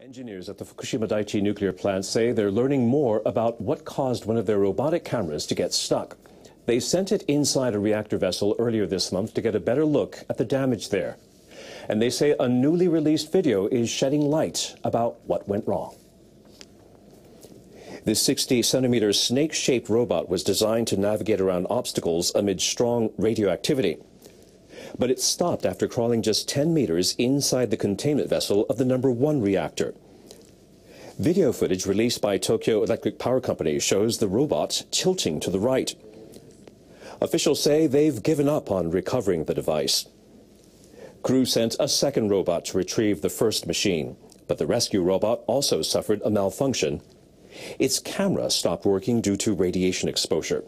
Engineers at the Fukushima Daiichi nuclear plant say they're learning more about what caused one of their robotic cameras to get stuck. They sent it inside a reactor vessel earlier this month to get a better look at the damage there. And they say a newly released video is shedding light about what went wrong. This 60 centimeter snake shaped robot was designed to navigate around obstacles amid strong radioactivity. But it stopped after crawling just 10 meters inside the containment vessel of the number one reactor. Video footage released by Tokyo Electric Power Company shows the robot tilting to the right. Officials say they've given up on recovering the device. Crew sent a second robot to retrieve the first machine, but the rescue robot also suffered a malfunction. Its camera stopped working due to radiation exposure.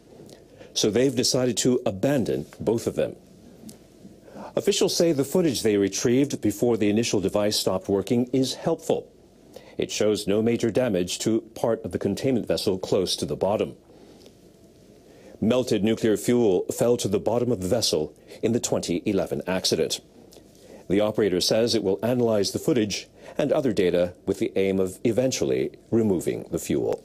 So they've decided to abandon both of them. Officials say the footage they retrieved before the initial device stopped working is helpful. It shows no major damage to part of the containment vessel close to the bottom. Melted nuclear fuel fell to the bottom of the vessel in the 2011 accident. The operator says it will analyze the footage and other data with the aim of eventually removing the fuel.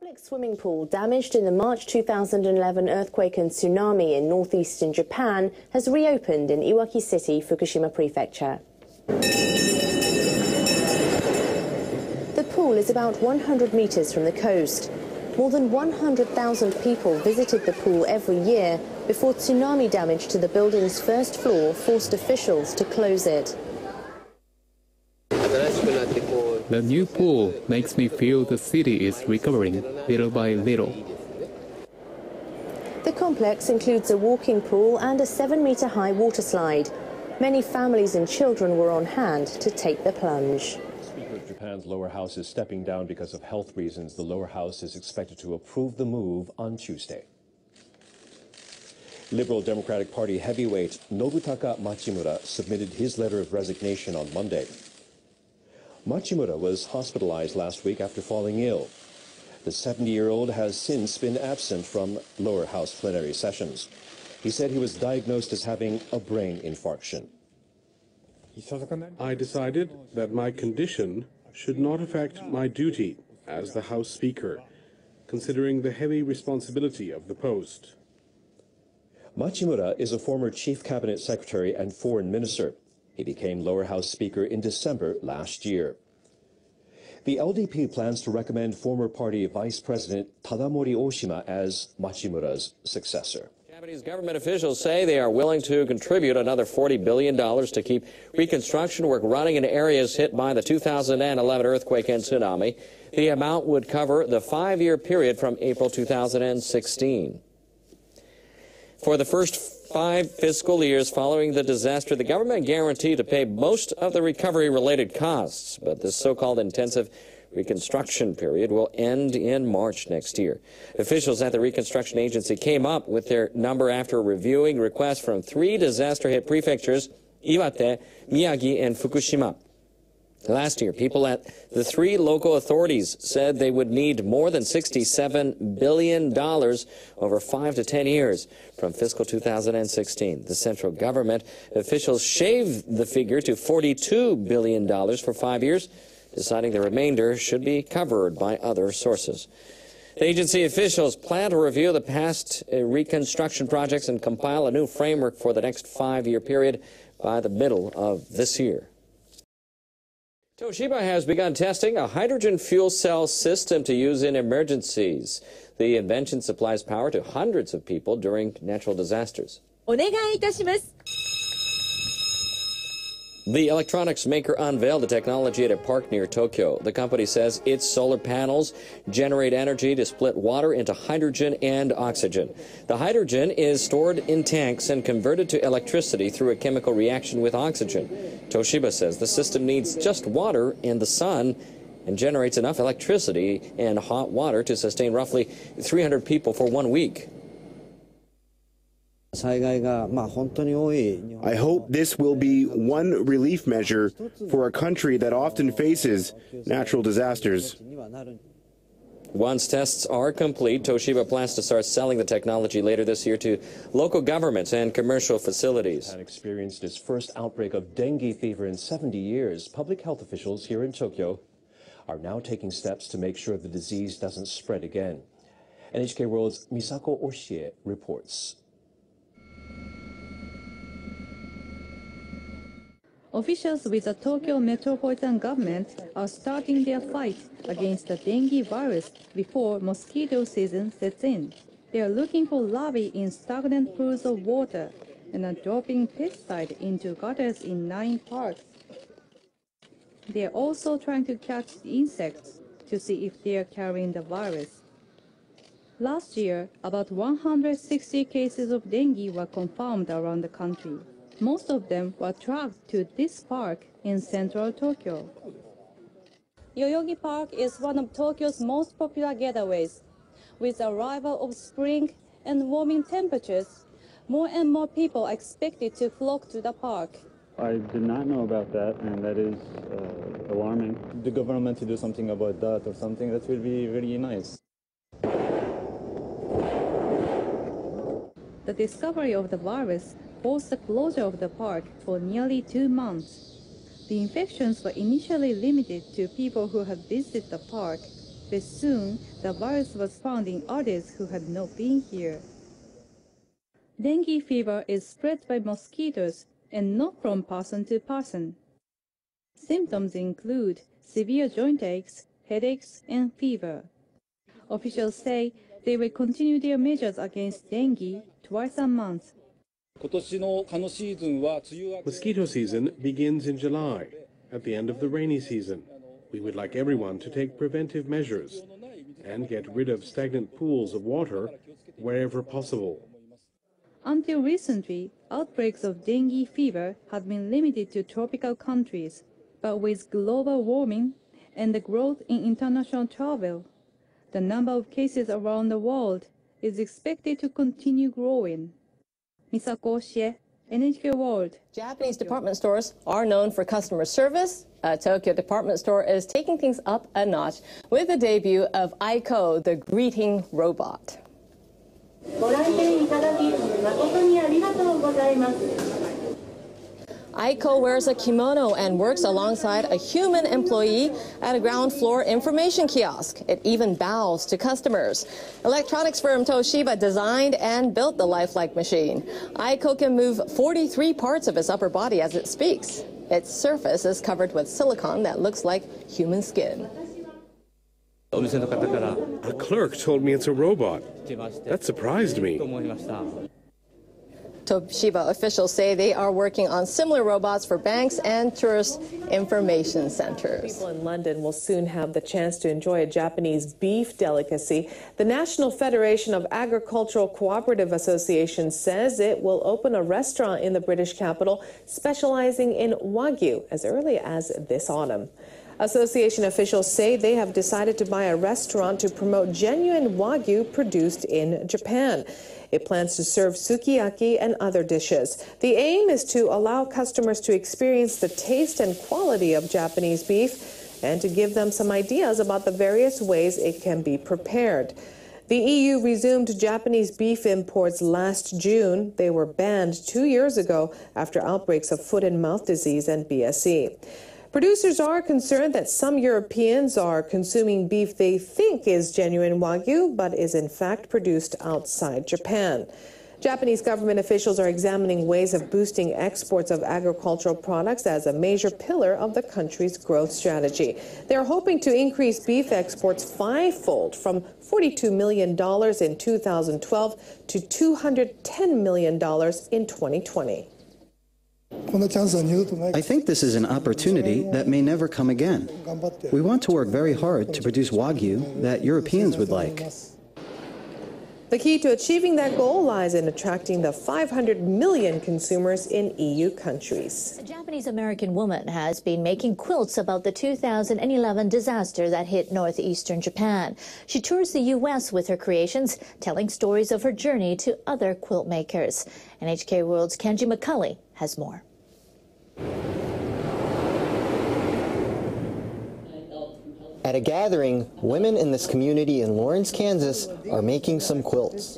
Public swimming pool damaged in the March 2011 earthquake and tsunami in northeastern Japan has reopened in Iwaki City, Fukushima Prefecture. The pool is about 100 meters from the coast. More than 100,000 people visited the pool every year before tsunami damage to the building's first floor forced officials to close it. The new pool makes me feel the city is recovering little by little. The complex includes a walking pool and a seven meter high water slide. Many families and children were on hand to take the plunge. Speaker of Japan's lower house is stepping down because of health reasons. The lower house is expected to approve the move on Tuesday. Liberal Democratic Party heavyweight Nobutaka Machimura submitted his letter of resignation on Monday. Machimura was hospitalized last week after falling ill. The 70-year-old has since been absent from lower house plenary sessions. He said he was diagnosed as having a brain infarction. I decided that my condition should not affect my duty as the House Speaker, considering the heavy responsibility of the post. Machimura is a former chief cabinet secretary and foreign minister. He became lower house speaker in December last year. The LDP plans to recommend former party vice president Tadamori Oshima as Machimura's successor. Japanese government officials say they are willing to contribute another $40 billion to keep reconstruction work running in areas hit by the 2011 earthquake and tsunami. The amount would cover the five-year period from April 2016. For the first five fiscal years following the disaster, the government guaranteed to pay most of the recovery-related costs, but this so-called intensive reconstruction period will end in March next year. Officials at the Reconstruction Agency came up with their number after reviewing requests from three disaster-hit prefectures, Iwate, Miyagi, and Fukushima. Last year, people at the three local authorities said they would need more than $67 billion over five to 10 years from fiscal 2016. The central government officials shaved the figure to $42 billion for five years deciding the remainder should be covered by other sources. The agency officials plan to review the past uh, reconstruction projects and compile a new framework for the next five-year period by the middle of this year. Toshiba has begun testing a hydrogen fuel cell system to use in emergencies. The invention supplies power to hundreds of people during natural disasters. お願いいたします。 The electronics maker unveiled the technology at a park near Tokyo. The company says its solar panels generate energy to split water into hydrogen and oxygen. The hydrogen is stored in tanks and converted to electricity through a chemical reaction with oxygen. Toshiba says the system needs just water and the sun and generates enough electricity and hot water to sustain roughly 300 people for one week. I hope this will be one relief measure for a country that often faces natural disasters. Once tests are complete, Toshiba plans to start selling the technology later this year to local governments and commercial facilities. Japan experienced its first outbreak of dengue fever in 70 years. Public health officials here in Tokyo are now taking steps to make sure the disease doesn't spread again. NHK World's Misako Oshie reports. Officials with the Tokyo metropolitan government are starting their fight against the dengue virus before mosquito season sets in. They are looking for larvae in stagnant pools of water and are dropping pesticide into gutters in nine parks. They are also trying to catch insects to see if they are carrying the virus. Last year, about 160 cases of dengue were confirmed around the country. Most of them were tracked to this park in central Tokyo. Yoyogi Park is one of Tokyo's most popular getaways. With the arrival of spring and warming temperatures, more and more people are expected to flock to the park. I did not know about that, and that is uh, alarming. The government to do something about that or something, that will be really nice. The discovery of the virus forced the closure of the park for nearly two months. The infections were initially limited to people who had visited the park, but soon the virus was found in others who had not been here. Dengue fever is spread by mosquitoes and not from person to person. Symptoms include severe joint aches, headaches, and fever. Officials say they will continue their measures against dengue twice a month Mosquito season begins in July, at the end of the rainy season. We would like everyone to take preventive measures and get rid of stagnant pools of water wherever possible. Until recently, outbreaks of dengue fever had been limited to tropical countries, but with global warming and the growth in international travel, the number of cases around the world is expected to continue growing. Misako Shie, NHK World. Japanese department stores are known for customer service. A Tokyo department store is taking things up a notch with the debut of Aiko, the greeting robot. Aiko wears a kimono and works alongside a human employee at a ground floor information kiosk. It even bows to customers. Electronics firm Toshiba designed and built the lifelike machine. Aiko can move 43 parts of its upper body as it speaks. Its surface is covered with silicone that looks like human skin. A clerk told me it's a robot. That surprised me. Toshiba officials say they are working on similar robots for banks and tourist information centers. People in London will soon have the chance to enjoy a Japanese beef delicacy. The National Federation of Agricultural Cooperative Associations says it will open a restaurant in the British capital specializing in Wagyu as early as this autumn. Association officials say they have decided to buy a restaurant to promote genuine Wagyu produced in Japan. It plans to serve sukiyaki and other dishes. The aim is to allow customers to experience the taste and quality of Japanese beef and to give them some ideas about the various ways it can be prepared. The EU resumed Japanese beef imports last June. They were banned two years ago after outbreaks of foot and mouth disease and BSE. Producers are concerned that some Europeans are consuming beef they think is genuine Wagyu, but is in fact produced outside Japan. Japanese government officials are examining ways of boosting exports of agricultural products as a major pillar of the country's growth strategy. They're hoping to increase beef exports fivefold from $42 million in 2012 to $210 million in 2020. I think this is an opportunity that may never come again. We want to work very hard to produce Wagyu that Europeans would like. The key to achieving that goal lies in attracting the 500 million consumers in EU countries. A Japanese American woman has been making quilts about the 2011 disaster that hit northeastern Japan. She tours the U.S. with her creations, telling stories of her journey to other quilt makers. NHK World's Kenji McCulley has more. At a gathering, women in this community in Lawrence, Kansas are making some quilts.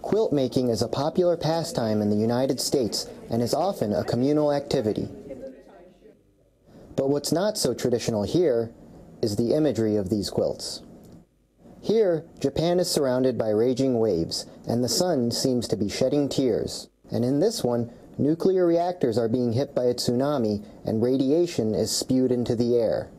Quilt making is a popular pastime in the United States and is often a communal activity. But what's not so traditional here is the imagery of these quilts. Here, Japan is surrounded by raging waves, and the sun seems to be shedding tears. And in this one, nuclear reactors are being hit by a tsunami, and radiation is spewed into the air.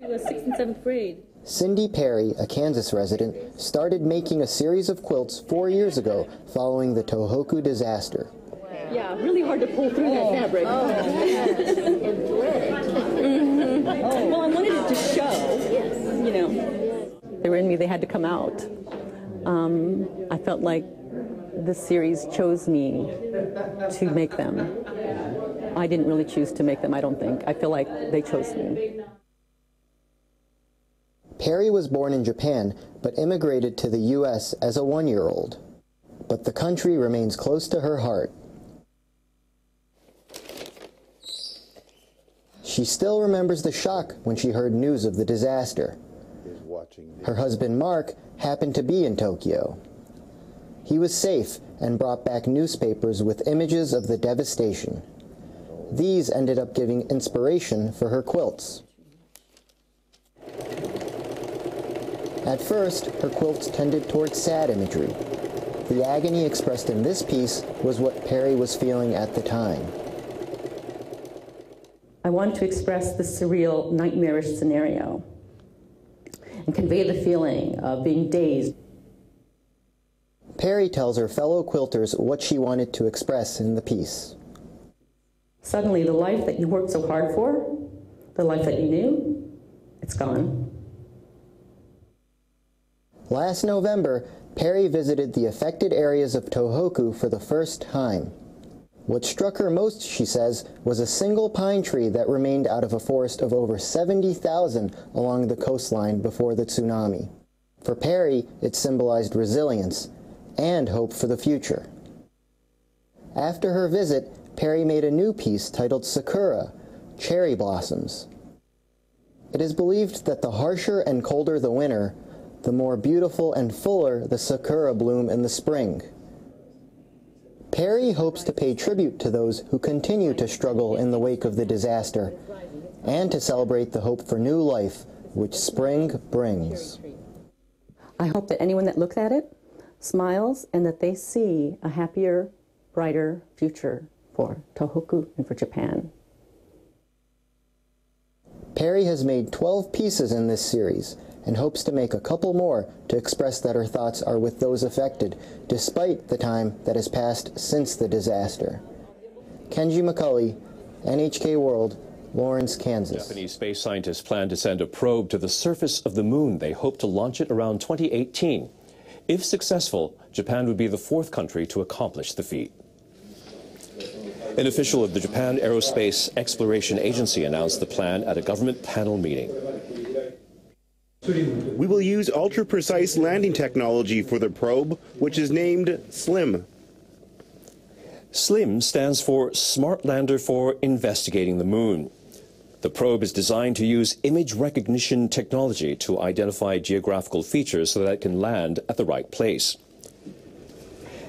It was sixth and seventh grade. Cindy Perry, a Kansas resident, started making a series of quilts four years ago following the Tohoku disaster. Yeah, really hard to pull through that fabric. Oh, and thread Mhm. Well, I wanted it to show, yes. you know. They were in me, they had to come out. Um, I felt like this series chose me to make them. I didn't really choose to make them, I don't think. I feel like they chose me. Perry was born in Japan but immigrated to the U.S. as a one year old. But the country remains close to her heart. She still remembers the shock when she heard news of the disaster. Her husband Mark happened to be in Tokyo. He was safe and brought back newspapers with images of the devastation. These ended up giving inspiration for her quilts. At first, her quilts tended towards sad imagery. The agony expressed in this piece was what Perry was feeling at the time. I want to express the surreal, nightmarish scenario and convey the feeling of being dazed. Perry tells her fellow quilters what she wanted to express in the piece. Suddenly, the life that you worked so hard for, the life that you knew, it's gone. Last November, Perry visited the affected areas of Tohoku for the first time. What struck her most, she says, was a single pine tree that remained out of a forest of over 70,000 along the coastline before the tsunami. For Perry, it symbolized resilience and hope for the future. After her visit, Perry made a new piece titled Sakura, Cherry Blossoms. It is believed that the harsher and colder the winter, the more beautiful and fuller the sakura bloom in the spring. Perry hopes to pay tribute to those who continue to struggle in the wake of the disaster and to celebrate the hope for new life which spring brings. I hope that anyone that looks at it smiles and that they see a happier, brighter future for Tohoku and for Japan. Perry has made 12 pieces in this series and hopes to make a couple more to express that her thoughts are with those affected, despite the time that has passed since the disaster. Kenji McCulley, NHK World, Lawrence, Kansas. Japanese space scientists plan to send a probe to the surface of the moon. They hope to launch it around 2018. If successful, Japan would be the fourth country to accomplish the feat. An official of the Japan Aerospace Exploration Agency announced the plan at a government panel meeting. We will use ultra precise landing technology for the probe, which is named SLIM. SLIM stands for Smart Lander for Investigating the Moon. The probe is designed to use image recognition technology to identify geographical features so that it can land at the right place.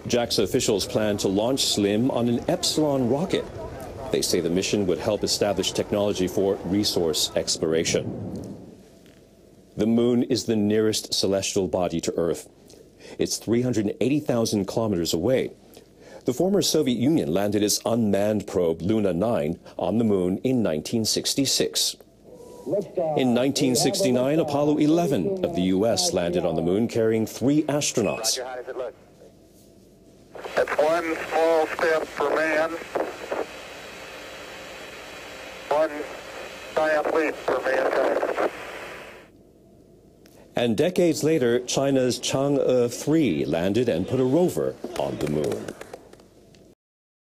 JAXA officials plan to launch SLIM on an Epsilon rocket. They say the mission would help establish technology for resource exploration. The moon is the nearest celestial body to Earth. It's 380,000 kilometers away. The former Soviet Union landed its unmanned probe Luna 9 on the moon in 1966. In 1969, Apollo 11 of the U.S. landed on the moon carrying three astronauts. That's one small step for man, one giant leap for mankind. And decades later, China's Chang'e 3 landed and put a rover on the moon.